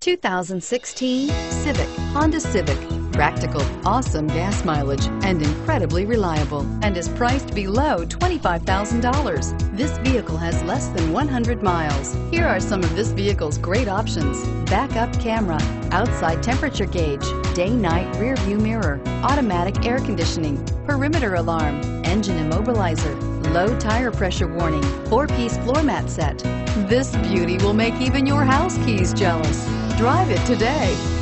2016 Civic, Honda Civic. Practical, awesome gas mileage, and incredibly reliable, and is priced below $25,000. This vehicle has less than 100 miles. Here are some of this vehicle's great options. Backup camera, outside temperature gauge, day-night rear view mirror, automatic air conditioning, perimeter alarm, engine immobilizer, low tire pressure warning, four-piece floor mat set. This beauty will make even your house keys jealous. Drive it today.